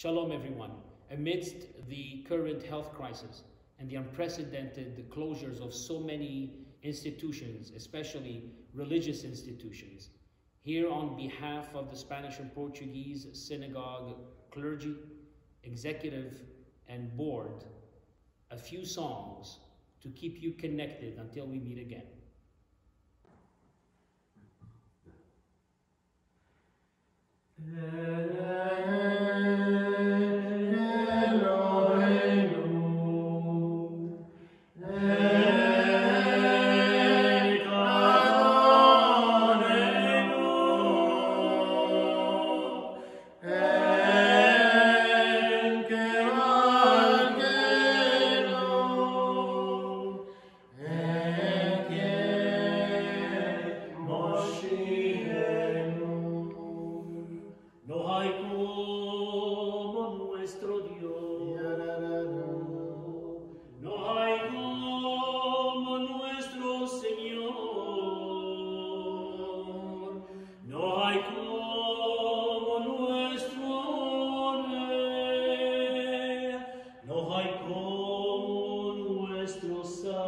Shalom, everyone. Amidst the current health crisis and the unprecedented closures of so many institutions, especially religious institutions, here on behalf of the Spanish and Portuguese synagogue clergy, executive, and board, a few songs to keep you connected until we meet again. Amen.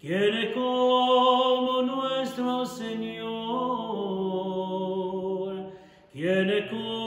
Es como nuestro Señor? ¿Quién es como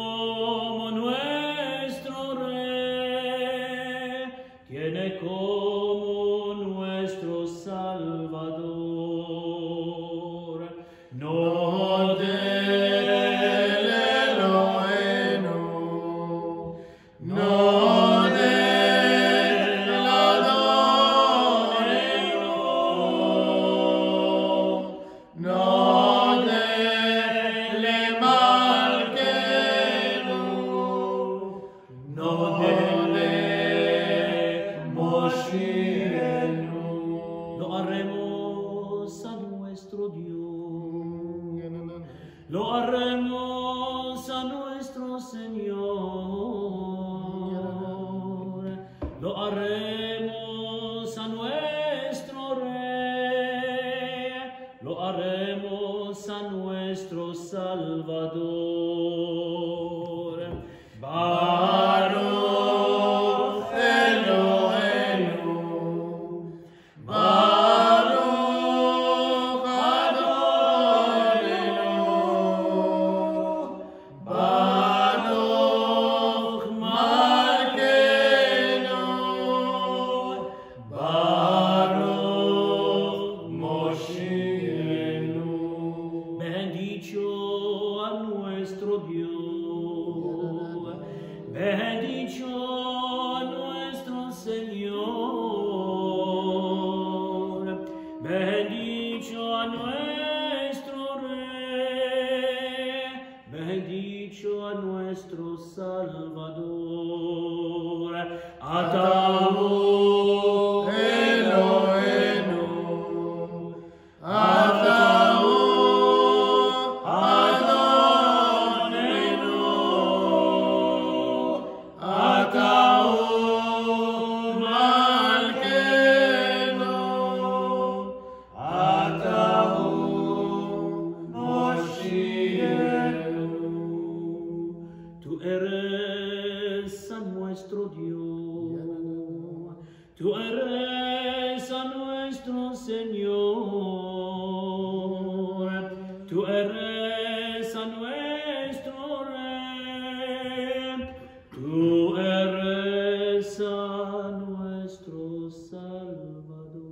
Lo haremos a nuestro Dios. Lo haremos a nuestro Señor. Lo haremos a nuestro Rey. Lo haremos a nuestro Salvador. dicio nuestro Dios. Tú eres a nuestro Señor. Tú eres a nuestro Rey. Tú eres a nuestro Salvador.